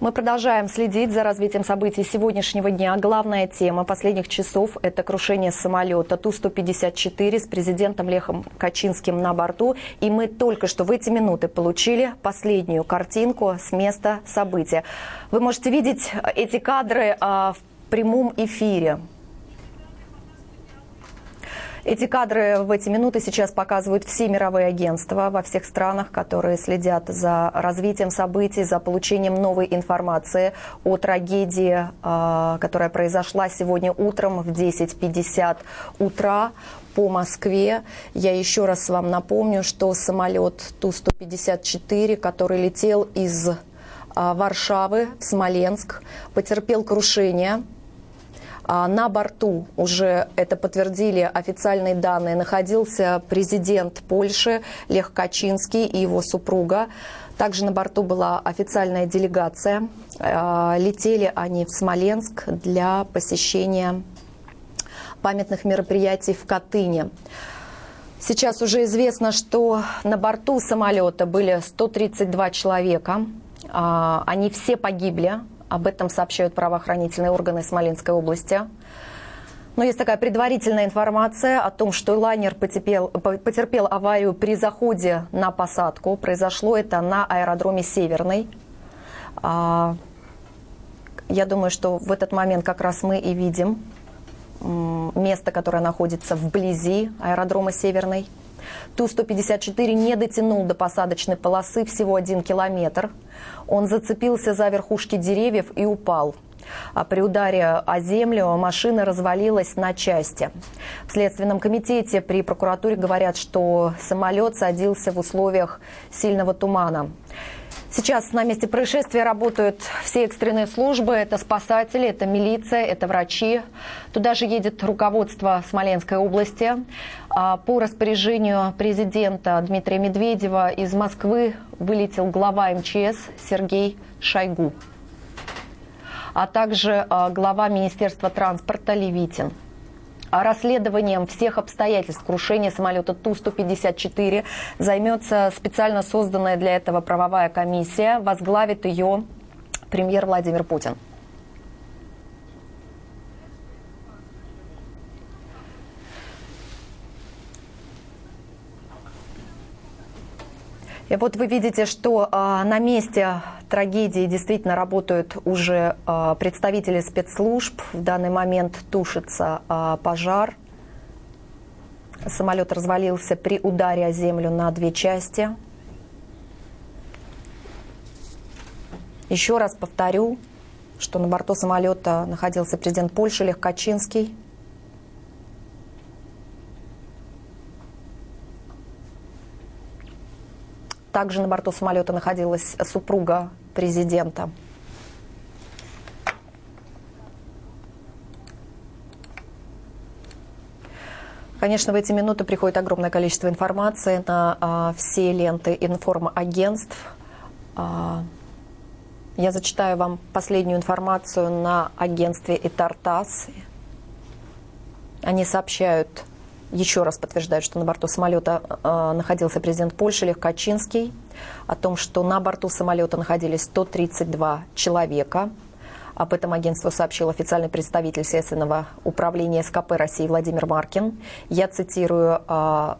Мы продолжаем следить за развитием событий сегодняшнего дня. Главная тема последних часов – это крушение самолета Ту-154 с президентом Лехом Качинским на борту. И мы только что в эти минуты получили последнюю картинку с места события. Вы можете видеть эти кадры а, в прямом эфире. Эти кадры в эти минуты сейчас показывают все мировые агентства во всех странах, которые следят за развитием событий, за получением новой информации о трагедии, а, которая произошла сегодня утром в 10.50 утра по Москве. Я еще раз вам напомню, что самолет Ту-154, который летел из а, Варшавы в Смоленск, потерпел крушение – на борту, уже это подтвердили официальные данные, находился президент Польши Лех Качинский и его супруга. Также на борту была официальная делегация. А, летели они в Смоленск для посещения памятных мероприятий в Катыни. Сейчас уже известно, что на борту самолета были 132 человека. А, они все погибли. Об этом сообщают правоохранительные органы Смоленской области. Но есть такая предварительная информация о том, что лайнер потерпел, потерпел аварию при заходе на посадку. Произошло это на аэродроме Северный. А, я думаю, что в этот момент как раз мы и видим место, которое находится вблизи аэродрома Северный. Ту-154 не дотянул до посадочной полосы всего один километр. Он зацепился за верхушки деревьев и упал. А при ударе о землю машина развалилась на части. В Следственном комитете при прокуратуре говорят, что самолет садился в условиях сильного тумана. Сейчас на месте происшествия работают все экстренные службы. Это спасатели, это милиция, это врачи. Туда же едет руководство Смоленской области. А по распоряжению президента Дмитрия Медведева из Москвы вылетел глава МЧС Сергей Шойгу, а также а, глава Министерства транспорта Левитин. Расследованием всех обстоятельств крушения самолета Ту-154 займется специально созданная для этого правовая комиссия. Возглавит ее премьер Владимир Путин. И вот вы видите, что э, на месте трагедии действительно работают уже э, представители спецслужб. В данный момент тушится э, пожар. Самолет развалился при ударе о землю на две части. Еще раз повторю, что на борту самолета находился президент Польши Лех Качинский. Также на борту самолета находилась супруга президента. Конечно, в эти минуты приходит огромное количество информации на а, все ленты информагентств. А, я зачитаю вам последнюю информацию на агентстве Итартас. Они сообщают еще раз подтверждают, что на борту самолета э, находился президент Польши Лех Качинский, о том, что на борту самолета находились 132 человека. Об этом агентство сообщил официальный представитель Следственного управления СКП России Владимир Маркин. Я цитирую э,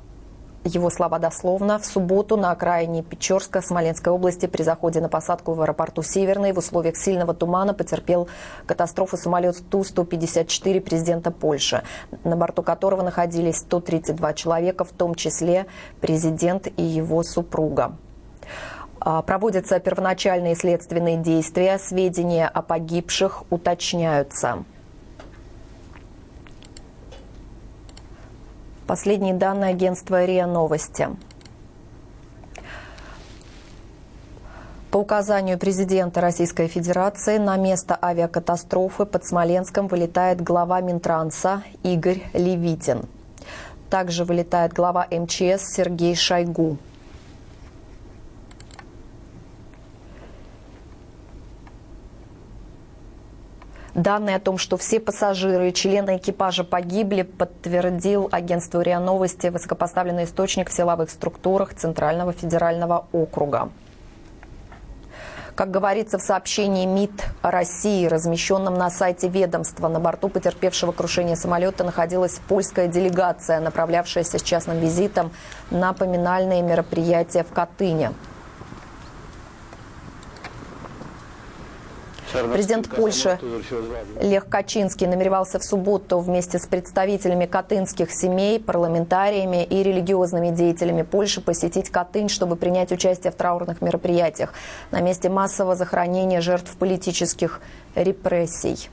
его слова дословно. В субботу на окраине Печорска Смоленской области при заходе на посадку в аэропорту Северный в условиях сильного тумана потерпел катастрофу самолет Ту-154 президента Польши, на борту которого находились 132 человека, в том числе президент и его супруга. А, проводятся первоначальные следственные действия, сведения о погибших уточняются. Последние данные агентства РИА Новости. По указанию президента Российской Федерации на место авиакатастрофы под Смоленском вылетает глава Минтранса Игорь Левитин. Также вылетает глава МЧС Сергей Шойгу. Данные о том, что все пассажиры и члены экипажа погибли, подтвердил агентству РИА Новости высокопоставленный источник в силовых структурах Центрального федерального округа. Как говорится в сообщении МИД России, размещенном на сайте ведомства, на борту потерпевшего крушение самолета находилась польская делегация, направлявшаяся с частным визитом на поминальные мероприятия в Катыни. Президент Польши Лех Качинский намеревался в субботу вместе с представителями катынских семей, парламентариями и религиозными деятелями Польши посетить Катынь, чтобы принять участие в траурных мероприятиях на месте массового захоронения жертв политических репрессий.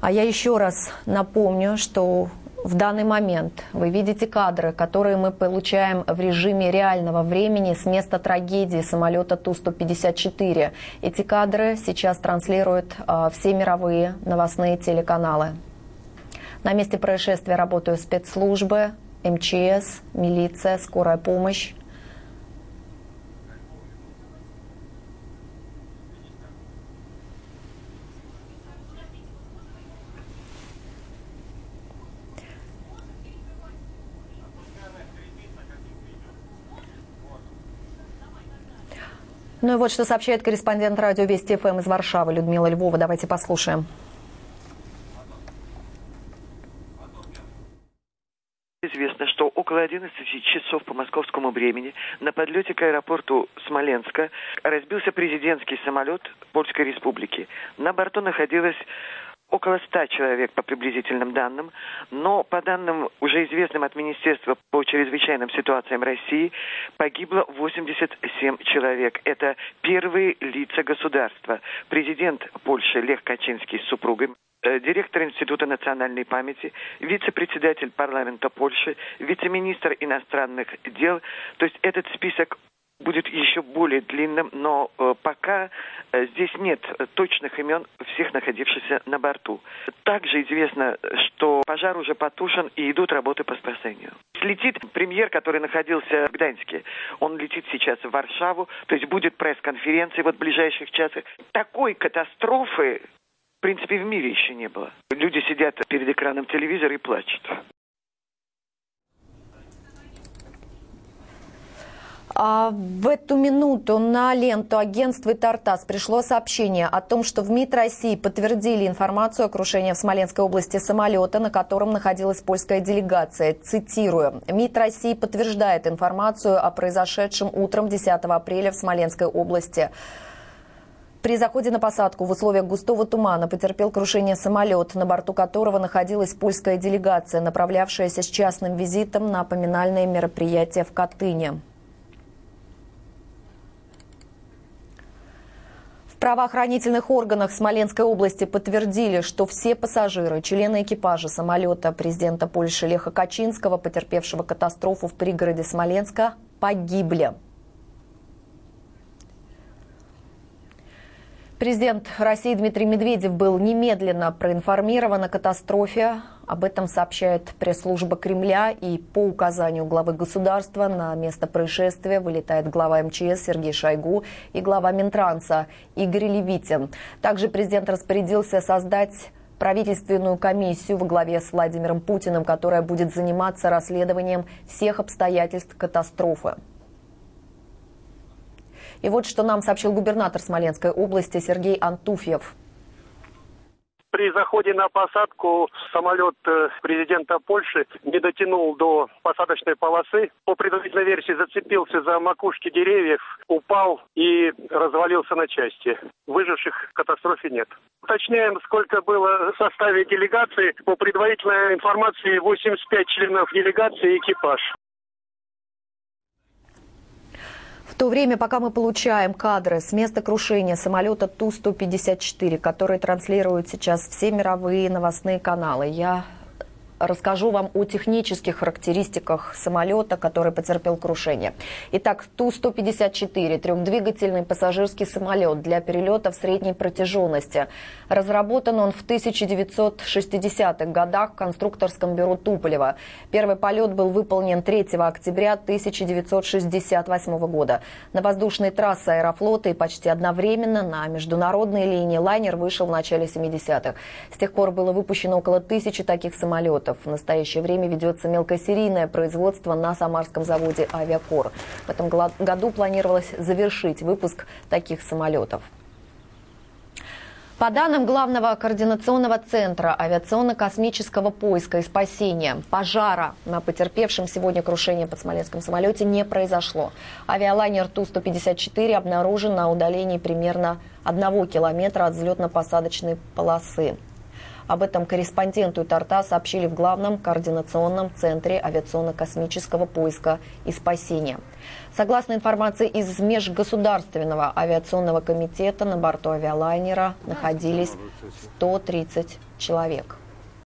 А я еще раз напомню, что в данный момент вы видите кадры, которые мы получаем в режиме реального времени с места трагедии самолета Ту-154. Эти кадры сейчас транслируют э, все мировые новостные телеканалы. На месте происшествия работают спецслужбы, МЧС, милиция, скорая помощь. Ну и вот что сообщает корреспондент радио Вести ФМ из Варшавы Людмила Львова. Давайте послушаем. Известно, что около 11 часов по московскому времени на подлете к аэропорту Смоленска разбился президентский самолет Польской Республики. На борту находилось около ста человек по приблизительным данным, но по данным уже известным от Министерства по чрезвычайным ситуациям России погибло 87 человек. Это первые лица государства. Президент Польши Лех Качинский с супругой, э, директор Института национальной памяти, вице-председатель парламента Польши, вице-министр иностранных дел. То есть этот список будет еще более длинным, но э, пока э, здесь нет точных имен всех находившихся на борту. Также известно, что пожар уже потушен и идут работы по спасению. Летит премьер, который находился в Гданьске. Он летит сейчас в Варшаву, то есть будет пресс-конференция вот в ближайших часах. Такой катастрофы в принципе, в мире еще не было. Люди сидят перед экраном телевизора и плачут. А в эту минуту на ленту агентства Тартас пришло сообщение о том, что в МИД России подтвердили информацию о крушении в Смоленской области самолета, на котором находилась польская делегация. Цитирую. МИД России подтверждает информацию о произошедшем утром 10 апреля в Смоленской области. При заходе на посадку в условиях густого тумана потерпел крушение самолет, на борту которого находилась польская делегация, направлявшаяся с частным визитом на поминальное мероприятие в Катыни. Правоохранительных органах Смоленской области подтвердили, что все пассажиры, члены экипажа самолета президента Польши Леха Качинского, потерпевшего катастрофу в пригороде Смоленска, погибли. Президент России Дмитрий Медведев был немедленно проинформирован о катастрофе. Об этом сообщает пресс-служба Кремля. И по указанию главы государства на место происшествия вылетает глава МЧС Сергей Шойгу и глава Минтранса Игорь Левитин. Также президент распорядился создать правительственную комиссию во главе с Владимиром Путиным, которая будет заниматься расследованием всех обстоятельств катастрофы. И вот что нам сообщил губернатор Смоленской области Сергей Антуфьев. При заходе на посадку самолет э, президента Польши не дотянул до посадочной полосы. По предварительной версии зацепился за макушки деревьев, упал и развалился на части. Выживших в катастрофе нет. Уточняем, сколько было в составе делегации. По предварительной информации 85 членов делегации и экипаж. В то время, пока мы получаем кадры с места крушения самолета Ту-154, который транслируют сейчас все мировые новостные каналы, я расскажу вам о технических характеристиках самолета, который потерпел крушение. Итак, Ту-154, трехдвигательный пассажирский самолет для перелетов средней протяженности. Разработан он в 1960-х годах в конструкторском бюро Туполева. Первый полет был выполнен 3 октября 1968 года. На воздушной трассе аэрофлота и почти одновременно на международные линии лайнер вышел в начале 70-х. С тех пор было выпущено около тысячи таких самолетов самолетов. В настоящее время ведется мелкосерийное производство на самарском заводе «Авиакор». В этом году планировалось завершить выпуск таких самолетов. По данным Главного координационного центра авиационно-космического поиска и спасения, пожара на потерпевшем сегодня крушение под Смоленском самолете не произошло. Авиалайнер Ту-154 обнаружен на удалении примерно одного километра от взлетно-посадочной полосы. Об этом корреспонденту Тарта сообщили в Главном координационном центре авиационно-космического поиска и спасения. Согласно информации из Межгосударственного авиационного комитета, на борту авиалайнера находились 130 человек.